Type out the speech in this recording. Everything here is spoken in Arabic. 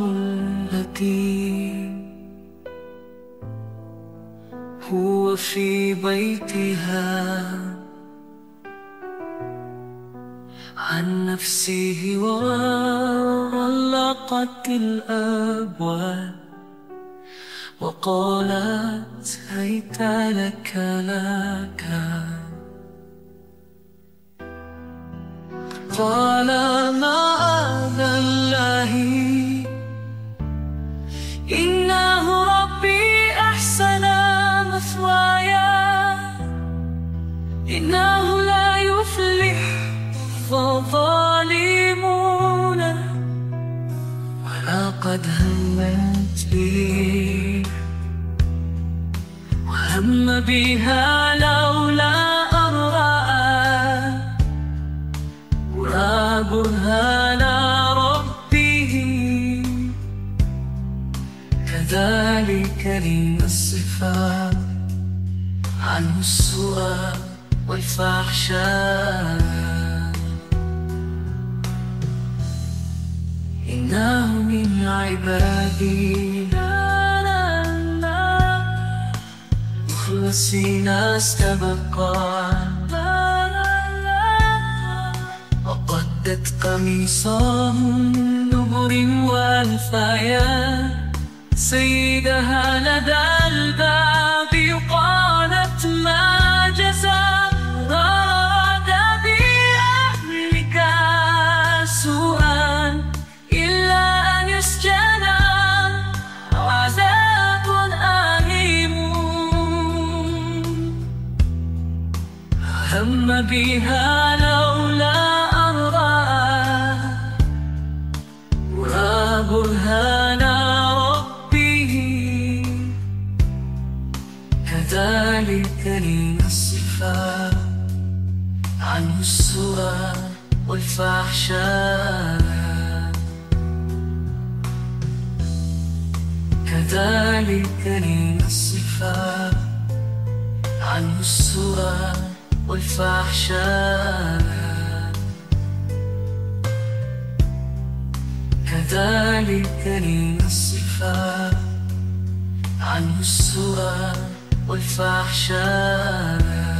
التي هو في بيتها. عن نفسه وغلقت الأبواب وقالت هيت لك لك. قال معاذ ولقد همت به وهم بها لولا أن رأى برهان ربه. كذلك لنصفا عنه السوء والفحشاء. من عبادنا مخلصين استبقى وقدت قميصه من دبر والفايا. سيدها لدى الباب. هم بها لولا أن رأى برهان ربه. كذلك لنصفا عنه السوء والفحشاء. كذلك لنصفا عنه السوء والفحشاء. كذلك لنصفا عنه السوء والفحشاء.